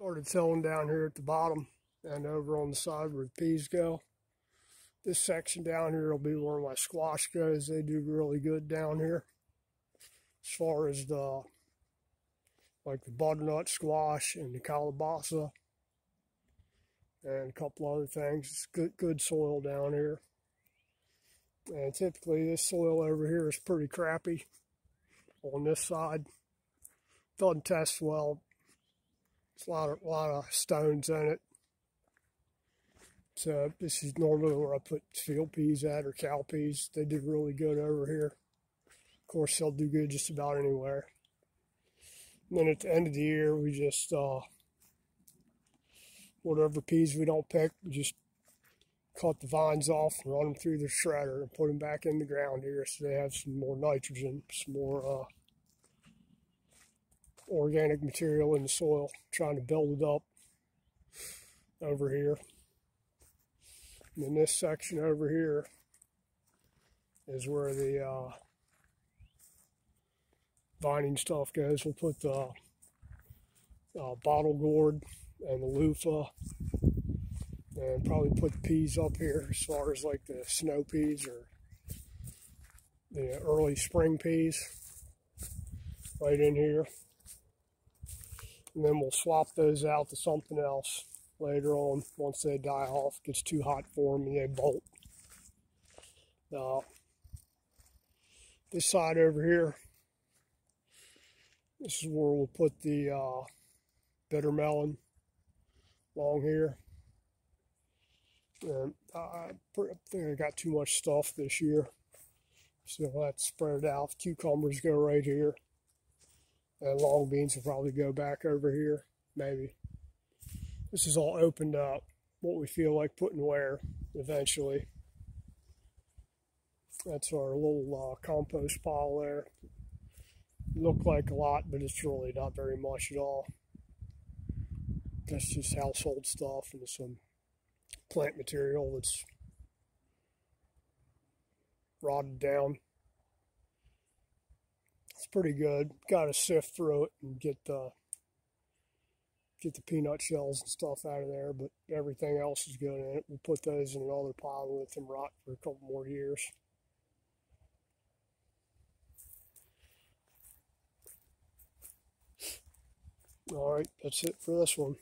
started tilling down here at the bottom and over on the side where the peas go. This section down here will be where my squash goes. They do really good down here. As far as the like the butternut squash and the calabaza and a couple other things. It's good good soil down here. And typically this soil over here is pretty crappy on this side. Doesn't test well it's a lot of, lot of stones in it. So this is normally where I put field peas at or cow peas. They do really good over here. Of course, they'll do good just about anywhere. And then at the end of the year, we just, uh, whatever peas we don't pick, we just cut the vines off and run them through the shredder and put them back in the ground here so they have some more nitrogen, some more uh, organic material in the soil, trying to build it up over here. And then this section over here is where the uh, vining stuff goes. We'll put the uh, bottle gourd and the loofah and probably put the peas up here as far as like the snow peas or the early spring peas right in here and then we'll swap those out to something else later on once they die off. Gets too hot for them and they bolt. This side over here, this is where we'll put the uh, bitter melon long here. And I think I got too much stuff this year. So to spread it out. Cucumbers go right here. And long beans will probably go back over here, maybe. This is all opened up, what we feel like putting where eventually. That's our little uh, compost pile there. Look like a lot, but it's really not very much at all. That's just household stuff and some plant material that's rotted down pretty good. Got to sift through it and get the get the peanut shells and stuff out of there, but everything else is good in it. We'll put those in another pile and let them rot for a couple more years. All right, that's it for this one.